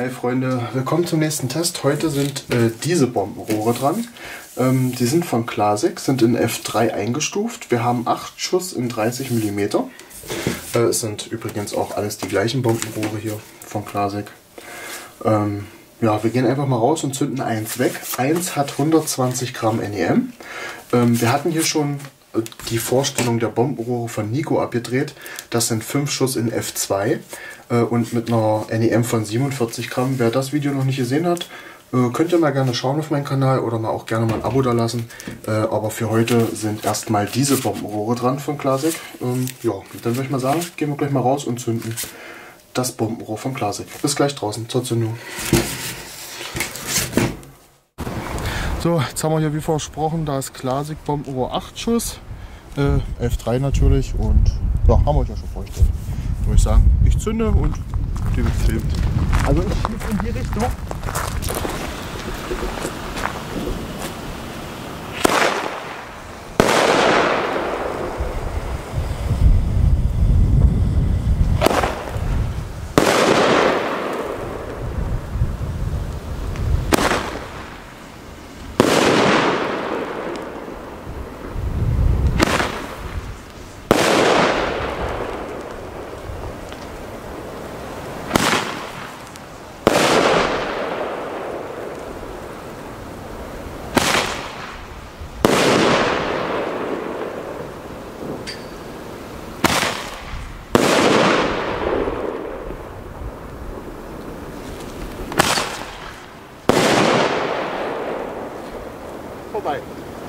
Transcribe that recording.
Hi Freunde, willkommen zum nächsten Test. Heute sind äh, diese Bombenrohre dran. Ähm, die sind von Klasik, sind in F3 eingestuft. Wir haben 8 Schuss in 30 mm. Äh, es sind übrigens auch alles die gleichen Bombenrohre hier von Klasik. Ähm, ja, wir gehen einfach mal raus und zünden eins weg. Eins hat 120 Gramm NEM. Ähm, wir hatten hier schon die Vorstellung der Bombenrohre von Nico abgedreht. Das sind 5 Schuss in F2 äh, und mit einer NEM von 47 Gramm. Wer das Video noch nicht gesehen hat, äh, könnt ihr mal gerne schauen auf meinen Kanal oder mal auch gerne mal ein Abo da lassen. Äh, aber für heute sind erstmal diese Bombenrohre dran von Klasik. Ähm, ja, dann würde ich mal sagen, gehen wir gleich mal raus und zünden das Bombenrohr von Klasik. Bis gleich draußen zur Zündung. So, jetzt haben wir hier wie versprochen das Klasik Bombenrohr 8 Schuss. Äh, F3 natürlich und ja, haben wir euch ja schon vorgestellt würde ich sagen. Ich zünde und die wird. Also ich schieße in die Richtung. 拜拜